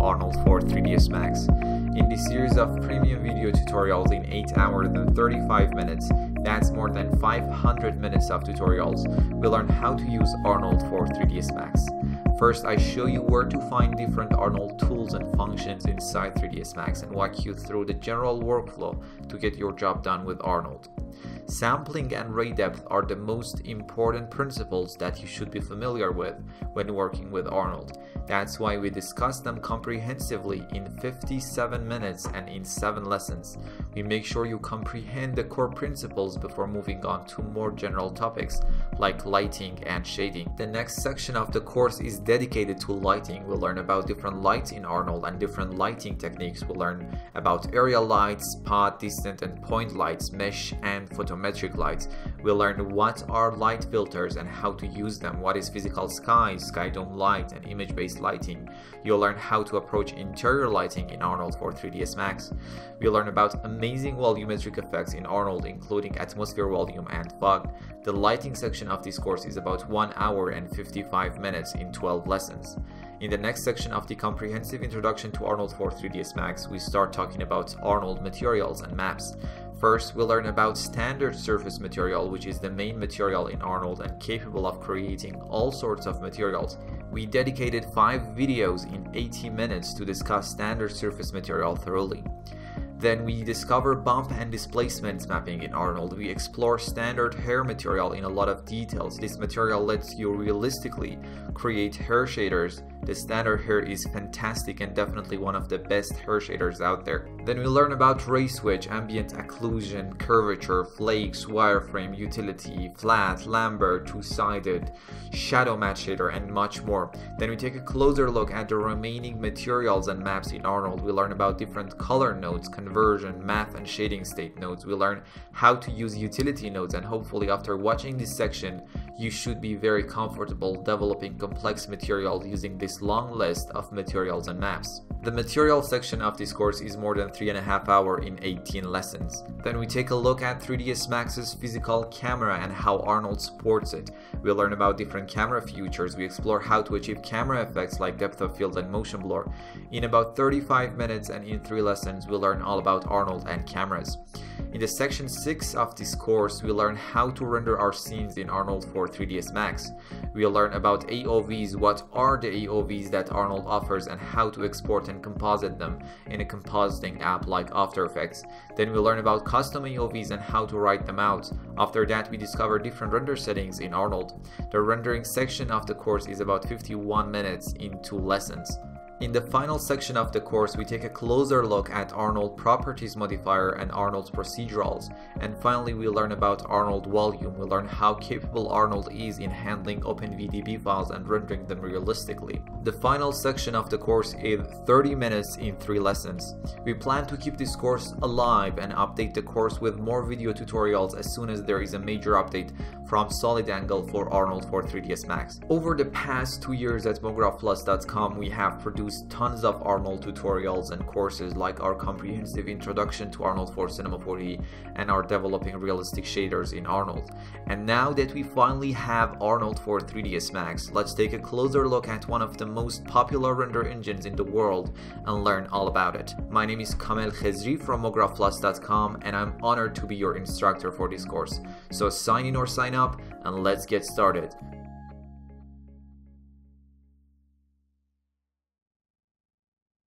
3ds Max. In this series of premium video tutorials in 8 hours and 35 minutes, that's more than 500 minutes of tutorials, we learn how to use Arnold for 3ds Max. First, I show you where to find different Arnold tools and functions inside 3ds Max and walk you through the general workflow to get your job done with Arnold. Sampling and ray depth are the most important principles that you should be familiar with when working with Arnold. That's why we discuss them comprehensively in 57 minutes and in 7 lessons. We make sure you comprehend the core principles before moving on to more general topics like lighting and shading. The next section of the course is dedicated to lighting. We'll learn about different lights in Arnold and different lighting techniques. We'll learn about area lights, spot, distant and point lights, mesh and photometric lights. We'll learn what are light filters and how to use them, what is physical sky, sky dome light and image-based lighting. You'll learn how to approach interior lighting in Arnold for 3ds Max. We'll learn about amazing volumetric effects in Arnold including atmosphere volume and fog. The lighting section of this course is about 1 hour and 55 minutes in 12 lessons. In the next section of the comprehensive introduction to Arnold for 3ds Max, we start talking about Arnold materials and maps. First, we'll learn about standard surface material, which is the main material in Arnold and capable of creating all sorts of materials. We dedicated 5 videos in 80 minutes to discuss standard surface material thoroughly. Then we discover bump and displacement mapping in Arnold. We explore standard hair material in a lot of details. This material lets you realistically create hair shaders. The standard hair is fantastic and definitely one of the best hair shaders out there. Then we learn about ray switch, ambient occlusion, curvature, flakes, wireframe, utility, flat, Lambert, two-sided, shadow matte shader, and much more. Then we take a closer look at the remaining materials and maps in Arnold. We learn about different color nodes, conversion, math and shading state nodes. We learn how to use utility nodes and hopefully after watching this section, you should be very comfortable developing complex materials using this long list of materials and maps. The material section of this course is more than 3.5 hour in 18 lessons. Then we take a look at 3ds Max's physical camera and how Arnold supports it. We'll learn about different camera features, we explore how to achieve camera effects like depth of field and motion blur. In about 35 minutes and in 3 lessons we'll learn all about Arnold and cameras. In the section 6 of this course, we learn how to render our scenes in Arnold for 3ds Max. We'll learn about AOVs, what are the AOVs that Arnold offers and how to export and composite them in a compositing app like After Effects. Then we'll learn about custom AOVs and how to write them out. After that, we discover different render settings in Arnold. The rendering section of the course is about 51 minutes in two lessons. In the final section of the course, we take a closer look at Arnold Properties Modifier and Arnold's procedurals. And finally, we learn about Arnold Volume. We learn how capable Arnold is in handling OpenVDB files and rendering them realistically. The final section of the course is 30 minutes in 3 lessons. We plan to keep this course alive and update the course with more video tutorials as soon as there is a major update from Solid Angle for Arnold for 3ds Max. Over the past 2 years at MoGraphPlus.com, we have produced tons of Arnold tutorials and courses like our comprehensive introduction to Arnold for Cinema 4D and our developing realistic shaders in Arnold. And now that we finally have Arnold for 3ds Max, let's take a closer look at one of the most popular render engines in the world and learn all about it. My name is Kamel Khezri from MoGraphPlus.com and I'm honored to be your instructor for this course. So sign in or sign up and let's get started.